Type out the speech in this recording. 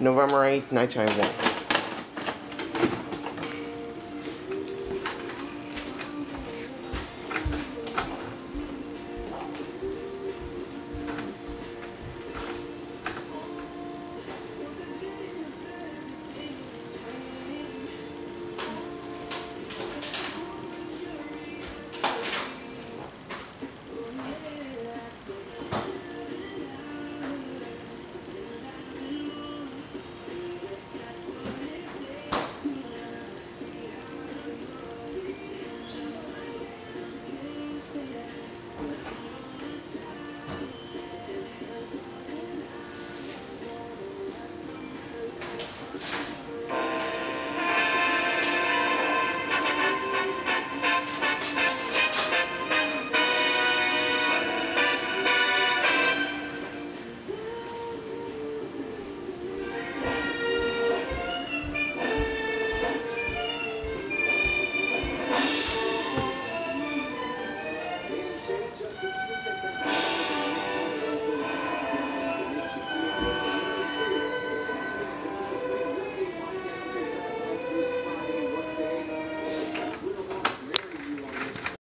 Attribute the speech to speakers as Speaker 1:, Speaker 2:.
Speaker 1: November 8th, 1991.